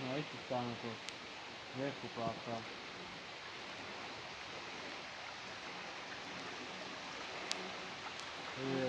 No i tu stanno così. Ecco fatta. Yeah.